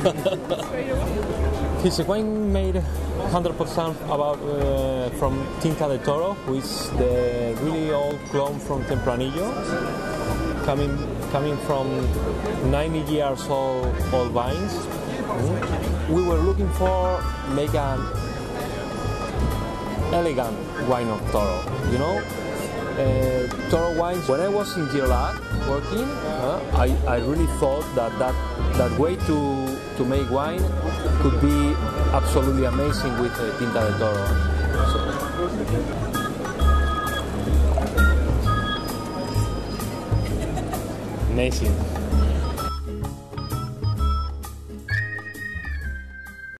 A wine made 100% about uh, from Tinta de Toro, who is the really old clone from Tempranillo, coming coming from 90 years old old vines. Mhm. We were looking for make an elegant wine of Toro, you know. Uh, Toro wines. When I was in Girolate working, uh, I, I really thought that, that that way to to make wine could be absolutely amazing with uh, Tinta de Toro. So- amazing.